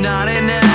not enough.